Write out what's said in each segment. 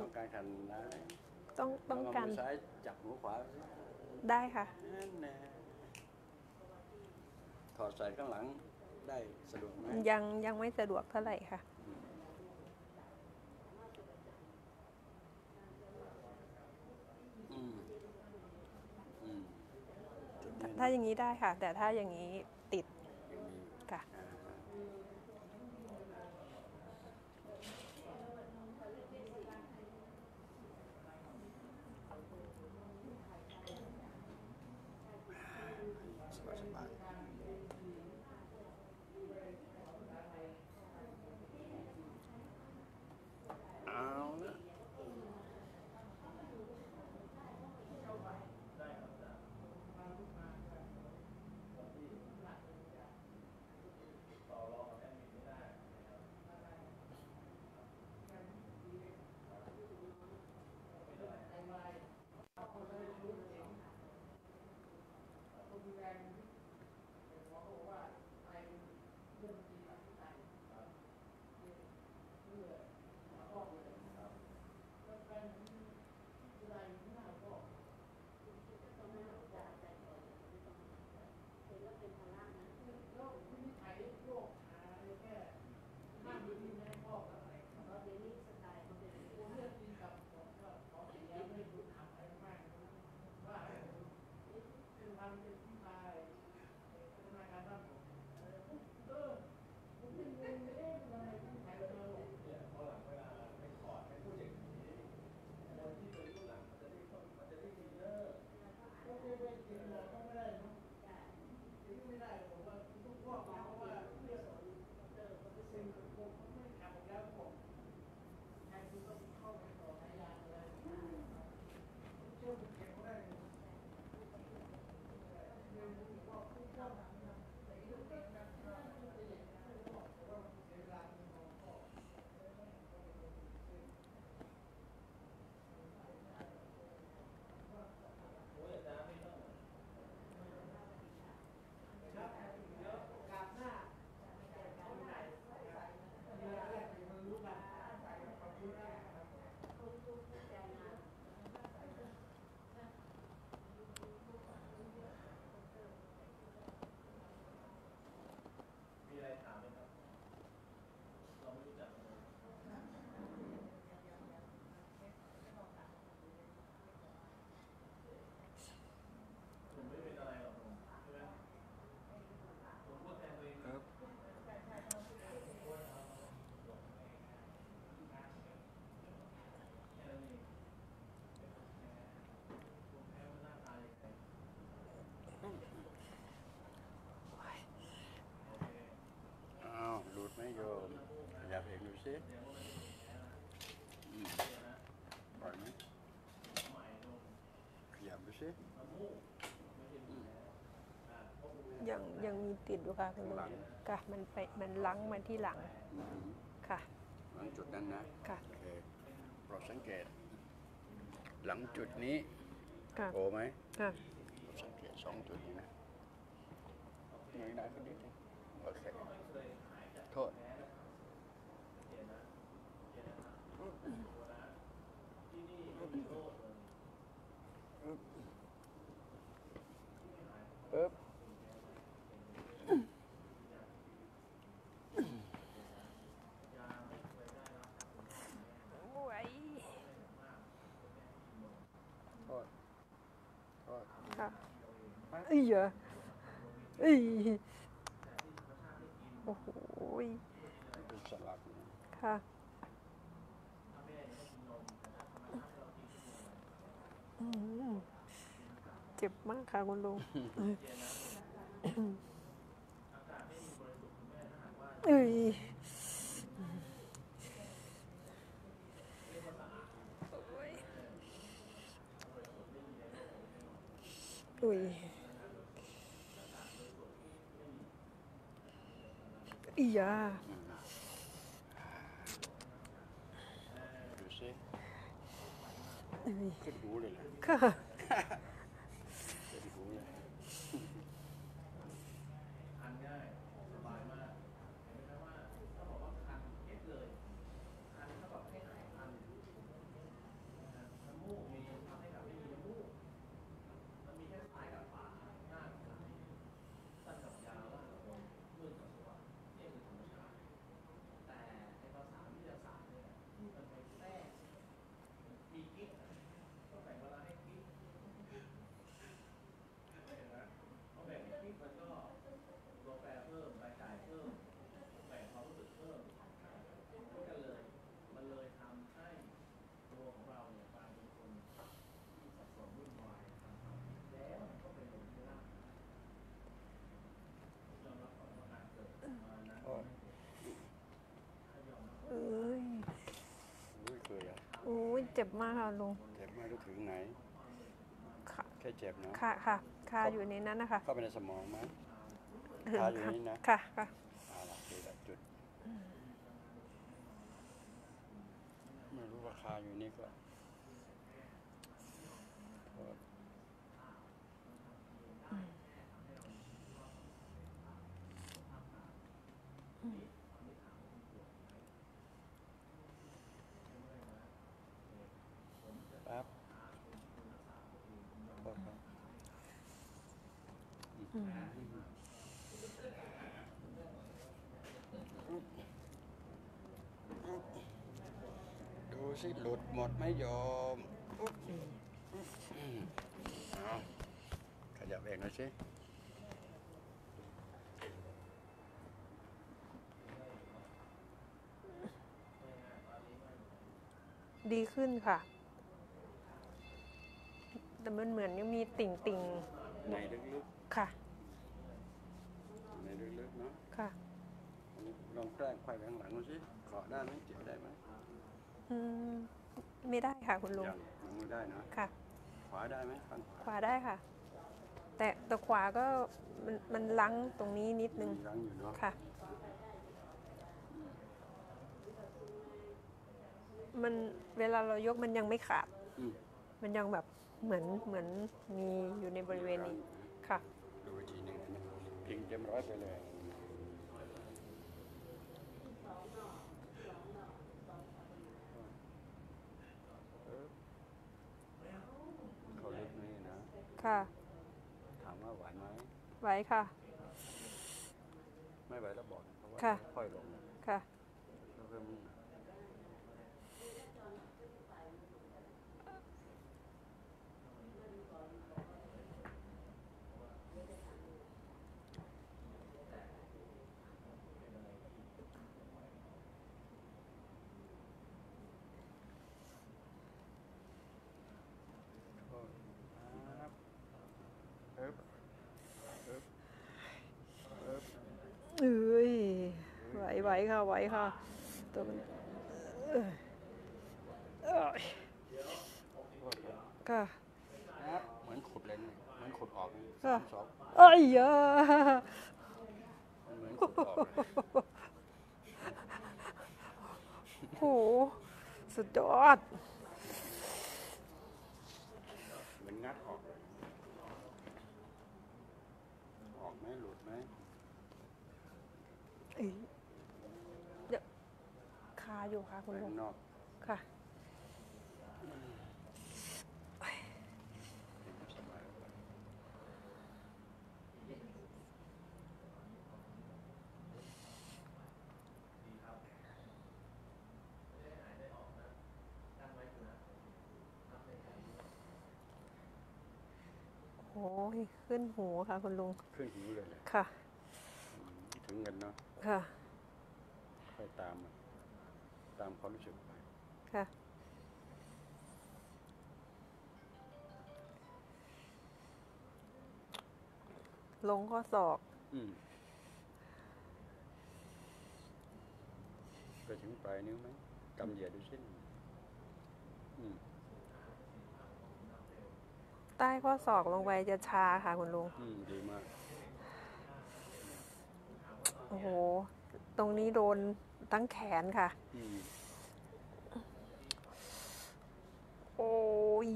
ต้องการขันร้ายต้องต้องการเมืซ้ายจับหัวขวาสิได้ค่ะนั่นแน่ถอดใส่ข้างหลังได้สะดวกไหมยังยังไม่สะดวกเท่าไหร่ค่ะอืมอืมจุดนี้ถ้าอย่างนี้ได้ค่ะ แต่ถ้าอย่างนี้ ปล่อยไหมขยับดูสิยังยังมีติดอยู่ค่ะคุณลุงค่ะมันไปมันลังมาที่หลังอืมค่ะ หลังจุดนั้นนะค่ะ โอเคโปรดสังเกต หลังจุดนี้ค่ะ โผล่ไหมค่ะโปรดสังเกตสองจุดนี้นะเงยหน้าขึ้นนิดนึงโอเคโทษ ปึ๊บโอ้ยโทษโทษค่ะเอ้ยเหรอเอ้ยโอ้โหยเป็นสลักนะค่ะ อืม เจ็บมากค่ะคุณลุงเอ้ยโอ้ยอุ้ยอียาดูสิเอ้ยขึ้นหูเลยเหรอค่ะ เจ็บมากค่ะลุงเจ็บมากรู้ถึงไหน ค่ะแค่เจ็บนะค่ะค่ะคาอยู่ในนั้นนะคะเข้าไปในสมองไหมถึงคาอยู่ค่ะนี่นะค่ะค่ะเอาล่ะดูละจุดไม่รู้ว่าคาอยู่นี่ก็โทษแป๊บโทษครับ ดูสิหลุดหมดไหมโยมอุ๊บเอาขยับเองหน่อยสิดีขึ้นค่ะ แต่มันเหมือนยังมีติ่งติ่งในลึกๆ ค่ะๆ ในลึกๆเนาะค่ะอันนี้ลองแกล้งไขว้ไปข้างหลังดูสิเกาะได้ไหมเกี่ยวได้ไหมอืมไม่ได้ค่ะคุณลุงยังยังไม่ได้นะค่ะ ขวาได้ไหมฟันขขวาวาได้ค่ะ แต่แต่ขวาก็มันมันลังตรงนี้นิดนึงมีรังอยู่เนาะค่ะ มันเวลาเรายกมันยังไม่ขาดอืมมันยังแบบเหมือนเหมือนมีอยู่ในบริเวณนี้ค่ะดูอีกทีหนึ่ง นะพิงเต็มร้อยไปเลยเออเขาลึกนี่นะ ค่ะ ถามว่าไหวไหมไว้ค่ะ ไม่ไหวแล้วบอกเพราะว่าค่ะ ค่อยลงค่ะ แล้วก็มีโทษครับเอ๊บเอ๊บเอ๊บ เอ้ยไหวไหว ค่ะไหวค่ะตัวมันเอ้ยเอ้ยโทษครับค่ะครับเหมือนขุดเลยนะเหมือนขุดออกเลยค่ะสองเอ้ยยามันเหมือนขุดออกเลยโหสุดยอด เหมือนงัดออกเลยออกไหมหลุดไหม เอ้ยเดี๋ยวคาอยู่ค่ะไปคุณลุข้างงนอกค่ะสบายไปโอ้ยขึ้นหูค่ะคุณลุง ขึ้นหูเลยเลยค่ะ ถึงเงินเนาะค่ะ ค่อยตามมัน ตามความรู้สึกไป ค่ะ ลงข้อศอก อืมไปถึงปลายนิ้วไหมกำเหยียดดูสิอืมใต้ข้อศอกลงไปจะชาค่ะคุณลุง อืมดีมาก โอ้โห ตรงนี้โดน ตั้งแขนค่ะอืมโอ้ย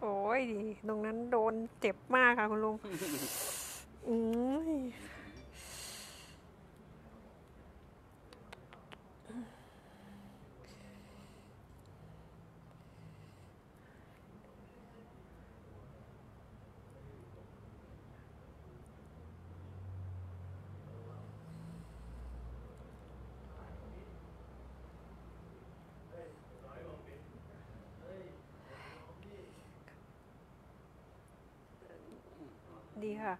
โอ้ย ตรงนั้นโดนเจ็บมากค่ะคุณลุง อืมีค่ะ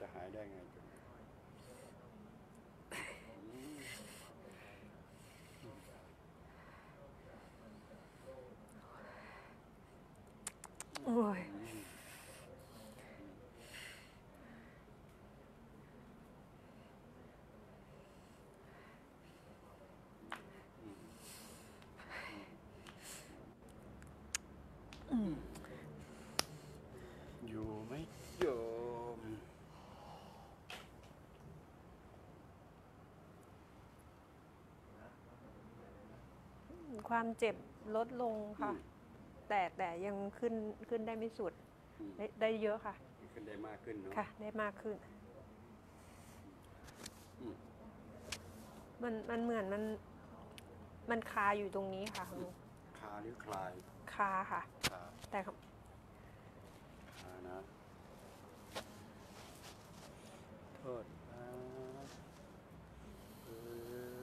จะหายได้ไงจันโอ้ย ความเจ็บลดลงค่ะอืมแต่แต่ยังขึ้นขึ้นได้ไม่สุดอืมได้ได้เยอะค่ะ ขึ้นได้มากขึ้นเนาะค่ะ ได้มากขึ้น อืม มันมันเหมือนมัน มันคาอยู่ตรงนี้ค่ะคุณลุงคาหรือคลายคาค่ะ คาแต่คานะ โทษนะเอ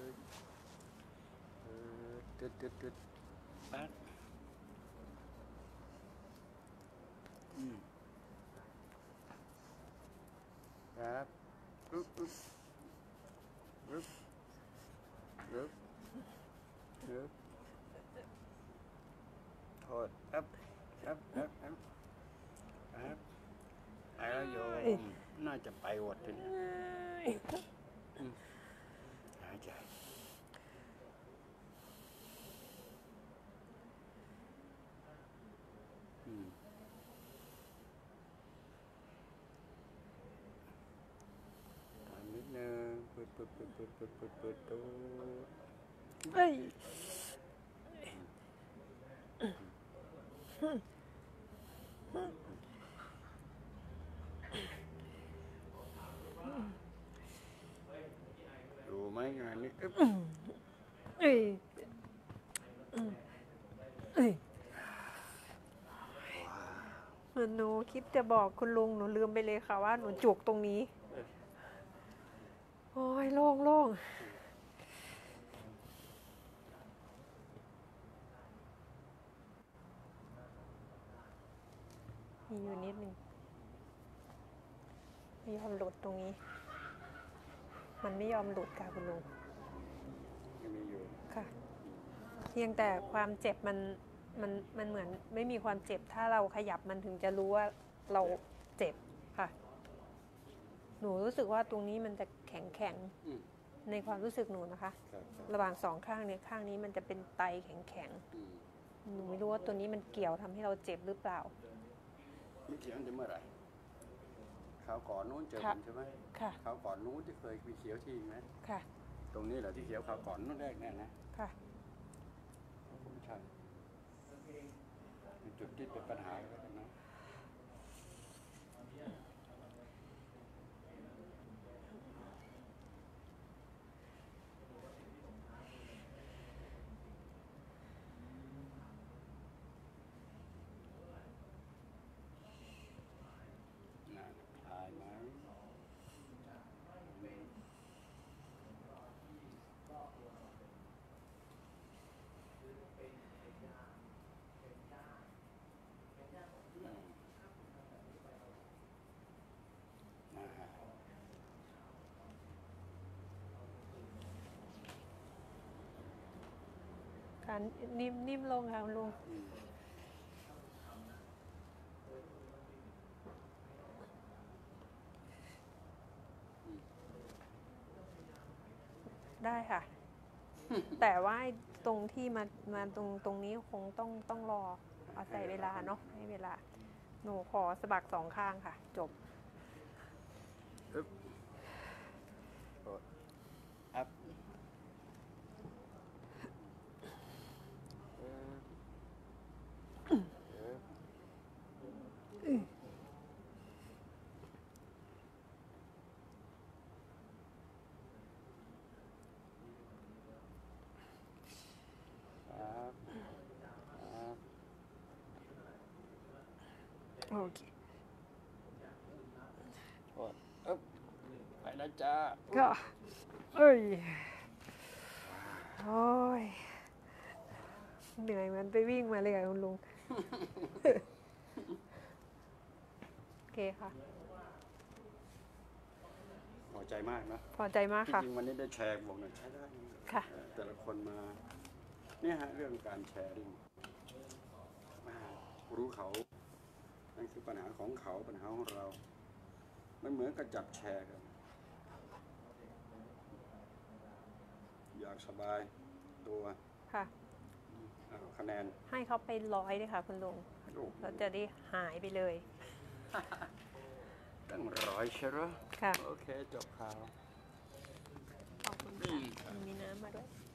อเออ ตึ๊ดตึ๊ดตึ๊ดแป๊ดอืมครับปึ๊บปึ๊บปึ๊บปึ๊บปึ๊บโทษแป๊บแป๊บแป๊บแป๊บแป๊บไอ้แล้วโยมน่าจะไปหมดทีเนี้ยหายใจอืมทำนิดนึง ปึ๊ดปึ๊ดปึ๊ดปึ๊ดปึ๊ดปึ๊ดปึ๊ดตู้เอ้ยดูไหมงานนี้อึ๊บเอ้ยมเอ้ยหนูคิดจะบอกคุณลุงหนูลืมไปเลยค่ะว่าหนูจุกตรงนี้ โอ้ยโล่งโล่งมีอยู่นิดหนึ่งไม่ยอมหลุดตรงนี้ มันไม่ยอมหลุดค่ะคุณลุงยังมีอยู่ค่ะ เพียงแต่ความเจ็บมันมันมันเหมือนไม่มีความเจ็บ ถ้าเราขยับมันถึงจะรู้ว่าเราเจ็บค่ะ หนูรู้สึกว่าตรงนี้มันจะ แข็งแข็งอืมๆในความรู้สึกหนูนะคะ ครับครับระหว่างสองข้างเนี่ยข้างนี้มันจะเป็นไตแข็งแข็งอืมๆหนูไม่รู้ว่าตัวนี้มันเกี่ยวทำให้เราเจ็บหรือเปล่า ไม่เขียวตั้งแต่เมื่อไหร่คราวก่อนนู้นเจอค่ะผมใช่ไหมค่ะ คราวก่อนนู้นที่เคยมีเขียวทีไหมค่ะ ตรงนี้แหละที่เขียวคราวก่อนนู้นแรกแน่นะค่ะ ผมใช่เป็นจุดที่เป็นปัญหาแล้วกันนะน่าคลายไหม อ่า การนิ่มนิ่มลงค่ะคุณลุงอืมได้ค่ะ แต่ว่าไอ้ตรงที่มามาตรงตรงนี้คงต้องต้องรออาศัยเวลาเนาะให้เวลา หนูขอสะบักสองข้างค่ะ จบ อึ๊บกดอัพเอิบเอิบครับครับ โอ เคกดอึ๊บไปแล้วจ้าก็เอ้ยโอ้ยเหนื่อยเหมันไปวิ่งมาเลยค่ะคุณลุงโอเคค่ะพอใจมากนะพอใจมากจค่ะริงๆวันนี้ได้แชร์บอกหน่อยใช้ได้นะค่ะเอ่อแต่ละคนมาเนี่ยฮะเรื่องการแชร์ริ่งมารู้เขา นั่นคือปัญหาของเขาปัญหาของเรา มันเหมือนกับจับแชร์กัน อยากสบายตัวค่ะเอาคะแนน ให้เขาไปร้อยเลยค่ะ คุณลุงโอ้เราจะได้หายไปเลย ตั้งร้อยเชียวเหรอค่ะ โอเค จบข่าว ขอบคุณค่ะมีน้ำมาด้วยปึ๊บปึ๊บปึ๊บ